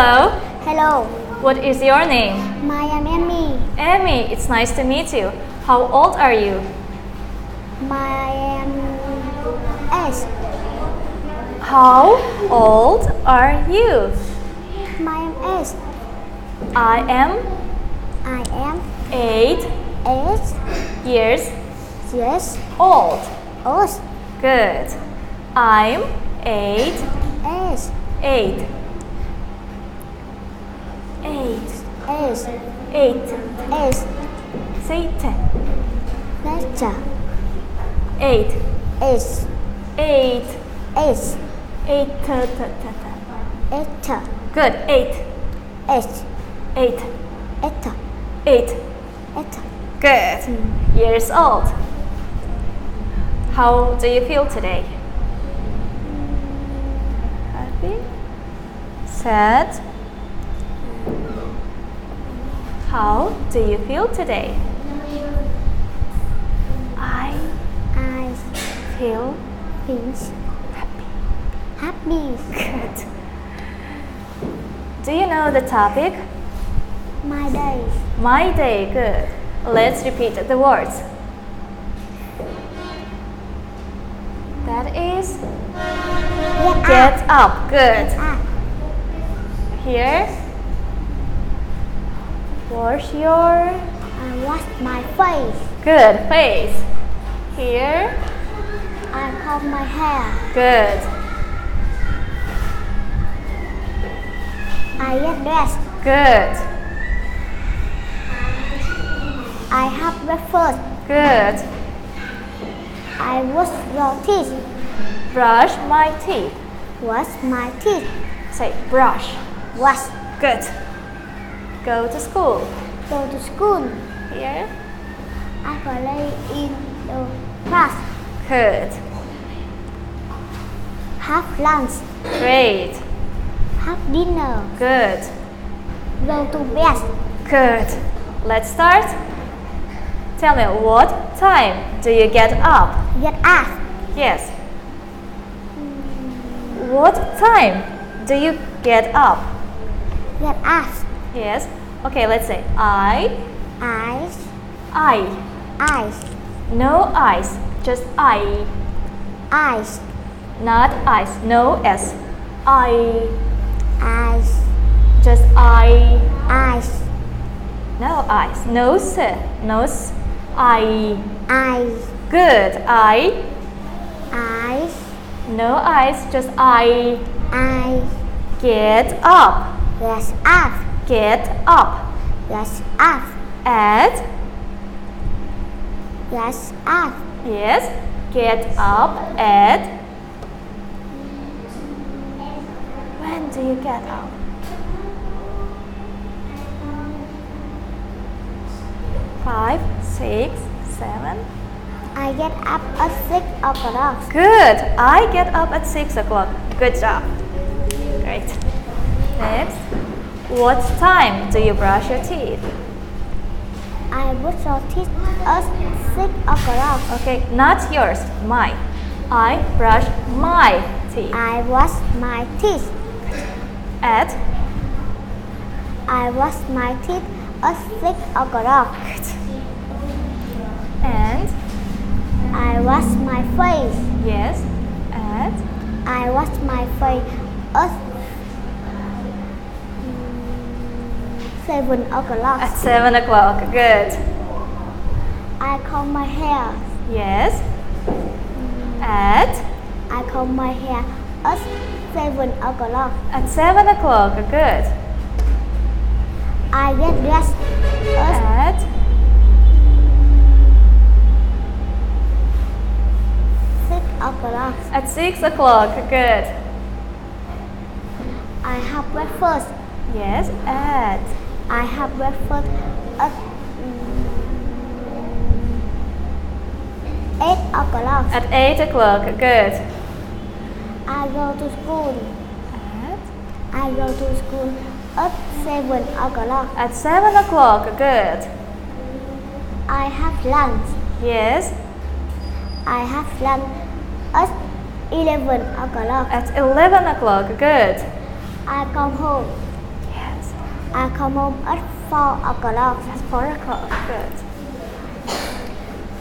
Hello. Hello, What is your name? my name is Emmy. Amy. It's nice to meet you. How old are you? My name is How old are you? my name is I am I am 8 eight years Yes. old. old. Good. I'm 8 Is 8 8 is 8 is Say 10 nature 8 is 8 is 8 ta, ta, ta, ta. it Good. 8 is 8 it 8 it Good. Years old. How do you feel today? Happy? Sad? How do you feel today? I I feel feel happy. Happy. good. Do you know the topic? My day My day, good. Let's repeat the words. That is get up, good. Here, wash your I wash my face. good face. Here, I comb my hair. good, I get dressed. good, I have breakfast. good. I wash your teeth. Brush my teeth. Wash my teeth. Say brush. Wash. Good. Go to school. Go to school. Here, I play in the class. good. Have lunch. Great. Have dinner. Good. Go to bed. Good. Let's start. Tell me, what time do you get up? Get up. Yes. What time do you get up? Get up. Yes. Okay, let's say I, Eyes. I. Eyes. No eyes, just I. Eyes. Not eyes, no S. I. Eyes. Just I. Eyes. No eyes, nose, nose. I. Eyes. Good. I. Eyes. No eyes, just I. Eyes. Get up. Get up. Get up. Yes, up. At. yes, up. Yes. Get up at. When do you get up? Five, six, seven. I get up at six o'clock. Good. I get up at six o'clock. Good job. Great. Next. What time do you brush your teeth? I brush your teeth at six o'clock. Okay, not yours, mine. I brush my teeth I wash my teeth. at I wash my teeth at six o'clock. and I wash my face. yes, at I wash my face at seven o'clock. at seven o'clock. Good. I comb my hair. Yes. Mm. At I comb my hair at seven o'clock. at seven o'clock. Good. I get dressed at At six o'clock. at six o'clock. Good. I have breakfast. Yes. At I have breakfast at mm, eight o'clock. at eight o'clock. Good. I go to school. At I go to school at seven o'clock. at seven o'clock. Good. I have lunch. Yes. I have lunch at eleven o'clock. At eleven o'clock. Good. I come home. I come home at 4 o'clock. At 4 o'clock. Good.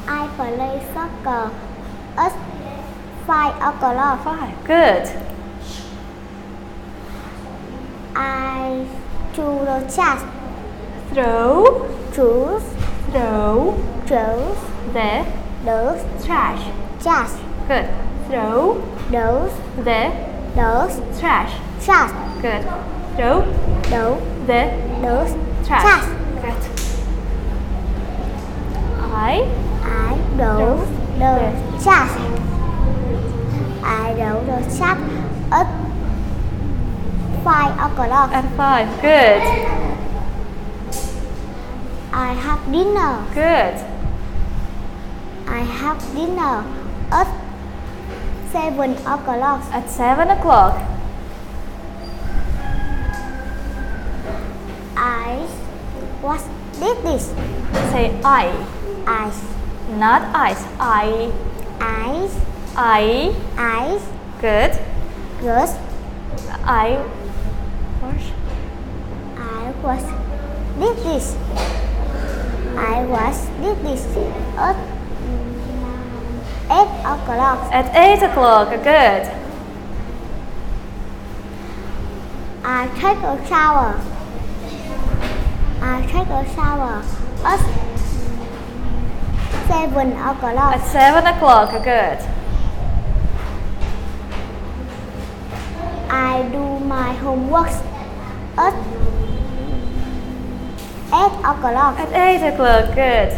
I play soccer at 5 o'clock. 5. Good. I throw the trash. Throw. Choose, Throw. choose The the trash. trash. Good. Throw. Those, The those trash. trash. Good. Throw. Those, The those trash. trash. Good. I I those the trash. I throw the trash at 5 o'clock. at 5. Good. I have dinner. Good. I have dinner at 7 o'clock. At 7 o'clock. I what did this? Say I. I, Not ice. I. I, I. I, Good. good. I. Wash. I was did this. I was did this at 8 o'clock. At 8 o'clock. Good. I take a shower. I take a shower at 7 o'clock. At 7 o'clock. Good. I do my homework at 8 o'clock. At 8 o'clock. Good.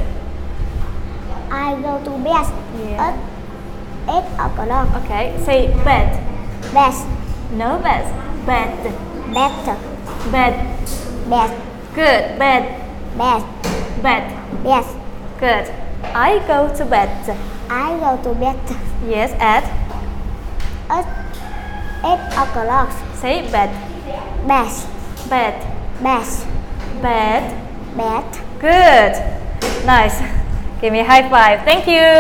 I go to bed Yeah. at 8 o'clock. Okay. Say bed. Bed, No bed. Bed. bed, Bed. bed, Good. Bed. bed, Bed. bed. Good. I go to bed. I go to bed Yes. At. at 8 o'clock. Say bed. Bed, Bed. bed, Bed. bed. Good. Nice. Give me a high five. Thank you.